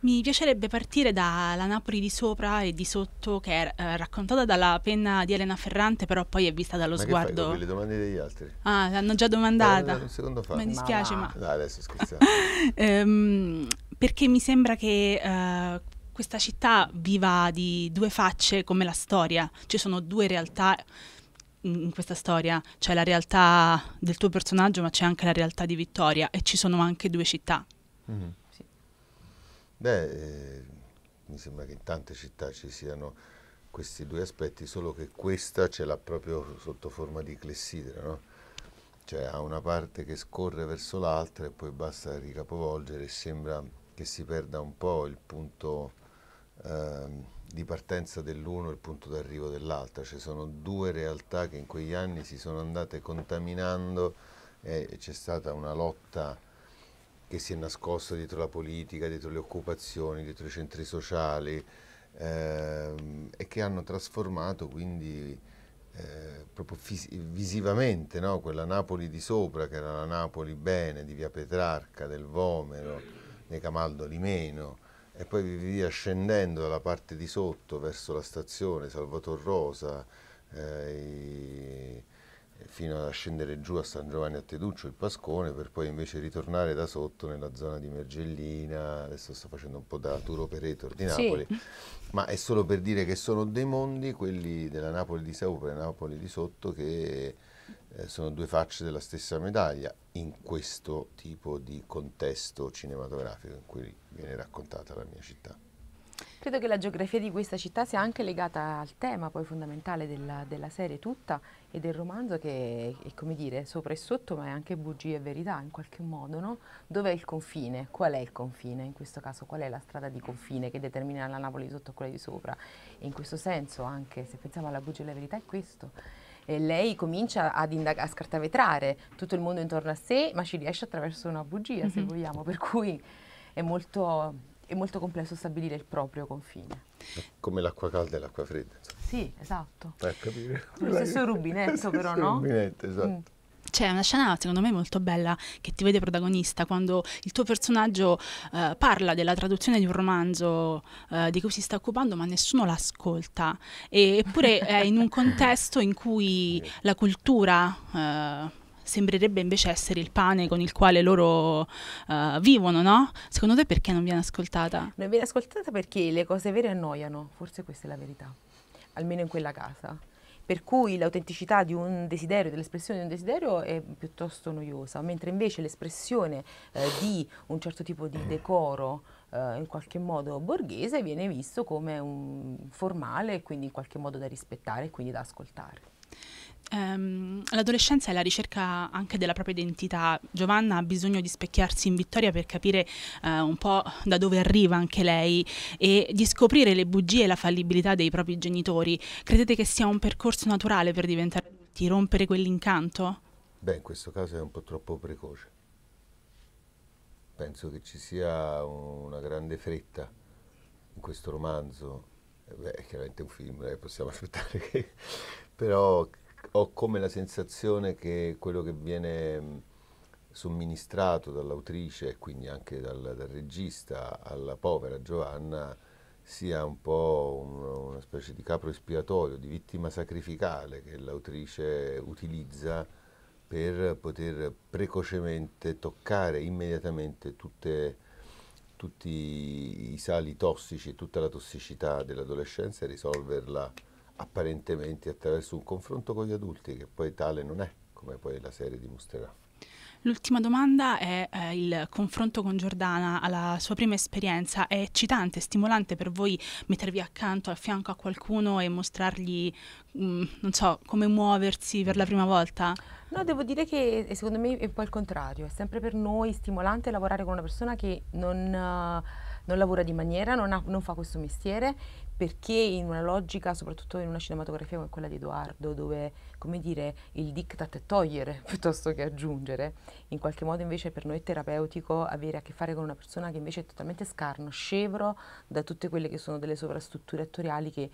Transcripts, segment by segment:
Mi piacerebbe partire dalla Napoli di sopra e di sotto, che è eh, raccontata dalla penna di Elena Ferrante, però poi è vista dallo ma sguardo. Fai, le domande degli altri? Ah, l'hanno già domandata. Eh, un secondo fa. Mi dispiace, ma... ma. Dai, adesso scherziamo. Ehm, perché mi sembra che eh, questa città viva di due facce come la storia. Ci sono due realtà in questa storia. C'è la realtà del tuo personaggio, ma c'è anche la realtà di Vittoria e ci sono anche due città. Mhm. Beh, eh, mi sembra che in tante città ci siano questi due aspetti, solo che questa ce l'ha proprio sotto forma di clessidra, no? Cioè ha una parte che scorre verso l'altra e poi basta ricapovolgere e sembra che si perda un po' il punto ehm, di partenza dell'uno e il punto d'arrivo dell'altra. Ci sono due realtà che in quegli anni si sono andate contaminando e c'è stata una lotta che si è nascosta dietro la politica, dietro le occupazioni, dietro i centri sociali ehm, e che hanno trasformato quindi eh, proprio visivamente no? quella Napoli di sopra, che era la Napoli bene, di via Petrarca, del Vomero, nei Camaldoli meno, e poi via scendendo dalla parte di sotto verso la stazione Salvator Rosa, eh, fino a scendere giù a San Giovanni a Teduccio, il Pascone, per poi invece ritornare da sotto nella zona di Mergellina, adesso sto facendo un po' da tour operator di Sì. Napoli, ma è solo per dire che sono dei mondi, quelli della Napoli di sopra e Napoli di sotto, che eh, sono due facce della stessa medaglia in questo tipo di contesto cinematografico in cui viene raccontata la mia città. Credo che la geografia di questa città sia anche legata al tema poi fondamentale della, della serie tutta e del romanzo che è, è, come dire sopra e sotto ma è anche bugia e verità in qualche modo, no? Dov'è il confine? Qual è il confine in questo caso? Qual è la strada di confine che determina la Napoli sotto e quella di sopra? E in questo senso anche se pensiamo alla bugia e alla verità è questo. E lei comincia a scartavetrare tutto il mondo intorno a sé ma ci riesce attraverso una bugia se Mhm. vogliamo, per cui è molto è molto complesso stabilire il proprio confine. Come l'acqua calda e l'acqua fredda. insomma. Sì, esatto. Per capire. Lo stesso rubinetto però, no? rubinetto, esatto. Mm. C'è una scena secondo me molto bella che ti vede protagonista quando il tuo personaggio eh, parla della traduzione di un romanzo eh, di cui si sta occupando ma nessuno l'ascolta e, eppure è in un contesto in cui la cultura eh, sembrerebbe invece essere il pane con il quale loro eh, vivono, no? Secondo te perché non viene ascoltata? Non viene ascoltata perché le cose vere annoiano, forse questa è la verità, almeno in quella casa. Per cui l'autenticità di un desiderio, dell'espressione di un desiderio è piuttosto noiosa, mentre invece l'espressione eh, di un certo tipo di decoro eh, in qualche modo borghese viene visto come un formale e quindi in qualche modo da rispettare e quindi da ascoltare. Ehm, l'adolescenza è la ricerca anche della propria identità. Giovanna ha bisogno di specchiarsi in Vittoria per capire eh, un po' da dove arriva anche lei e di scoprire le bugie e la fallibilità dei propri genitori. Credete che sia un percorso naturale per diventare adulti, rompere quell'incanto? Beh, in questo caso è un po' troppo precoce. Penso che ci sia una grande fretta in questo romanzo. Eh, Beh, è chiaramente un film, eh, possiamo aspettare che... Però ho come la sensazione che quello che viene mh, somministrato dall'autrice e quindi anche dal, dal regista alla povera Giovanna sia un po' un- una specie di capro espiatorio, di vittima sacrificale che l'autrice utilizza per poter precocemente toccare immediatamente tutte- tutti i sali tossici e tutta la tossicità dell'adolescenza e risolverla apparentemente attraverso un confronto con gli adulti, che poi tale non è, come poi la serie dimostrerà. L'ultima domanda è eh, il confronto con Giordana alla sua prima esperienza. È eccitante, stimolante per voi mettervi accanto, a fianco a qualcuno e mostrargli, mm, non so, come muoversi per la prima volta? No, devo dire che eh, secondo me è un po' il contrario, è sempre per noi stimolante lavorare con una persona che non, eh, non lavora di maniera, non, ha- non fa questo mestiere, perché in una logica, soprattutto in una cinematografia come quella di Edoardo, dove, come dire, il diktat è togliere piuttosto che aggiungere, in qualche modo invece per noi è terapeutico avere a che fare con una persona che invece è totalmente scarno, scevro da tutte quelle che sono delle sovrastrutture attoriali che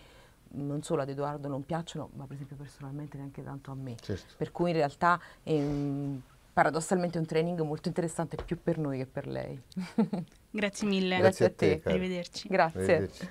non solo ad Edoardo non piacciono, ma per esempio personalmente neanche tanto a me. Certo. Per cui in realtà è un- paradossalmente un training molto interessante più per noi che per lei. Grazie mille. Grazie a Grazie a te. Arrivederci. Grazie. Arrivederci.